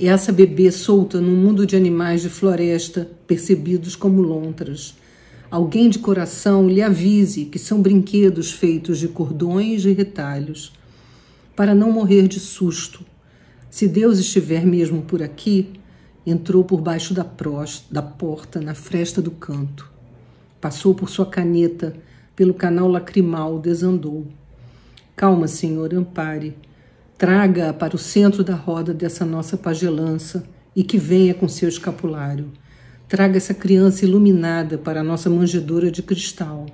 essa bebê solta num mundo de animais de floresta percebidos como lontras. Alguém de coração lhe avise que são brinquedos feitos de cordões e retalhos, para não morrer de susto. Se Deus estiver mesmo por aqui, entrou por baixo da, da porta, na fresta do canto. Passou por sua caneta, pelo canal lacrimal, desandou. Calma, Senhor, ampare. Traga-a para o centro da roda dessa nossa pagelança e que venha com seu escapulário. Traga essa criança iluminada para a nossa manjedoura de cristal.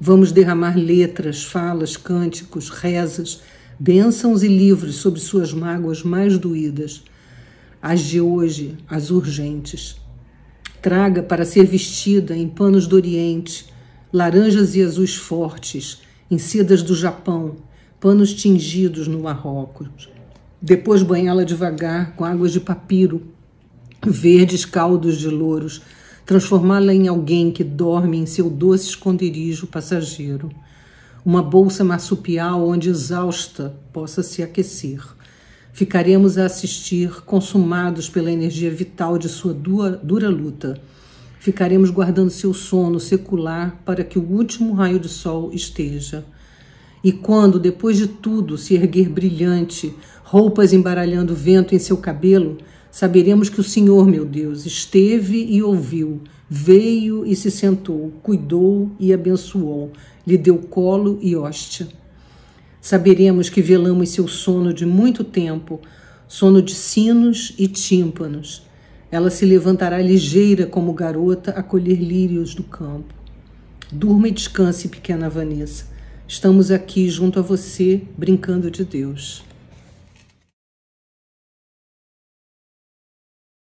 Vamos derramar letras, falas, cânticos, rezas, bênçãos e livros sobre suas mágoas mais doídas, as de hoje, as urgentes. Traga para ser vestida em panos do Oriente, laranjas e azuis fortes, em sedas do Japão, panos tingidos no Marrocos. Depois banhá-la devagar com águas de papiro, verdes caldos de louros, transformá-la em alguém que dorme em seu doce esconderijo passageiro. Uma bolsa marsupial onde exausta possa se aquecer. Ficaremos a assistir, consumados pela energia vital de sua dura, dura luta. Ficaremos guardando seu sono secular para que o último raio de sol esteja e quando, depois de tudo, se erguer brilhante, roupas embaralhando vento em seu cabelo, saberemos que o Senhor, meu Deus, esteve e ouviu, veio e se sentou, cuidou e abençoou, lhe deu colo e hóstia. Saberemos que velamos seu sono de muito tempo, sono de sinos e tímpanos. Ela se levantará ligeira como garota a colher lírios do campo. Durma e descanse, pequena Vanessa. Estamos aqui junto a você, brincando de Deus.